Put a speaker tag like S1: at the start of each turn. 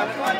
S1: Come on, come on.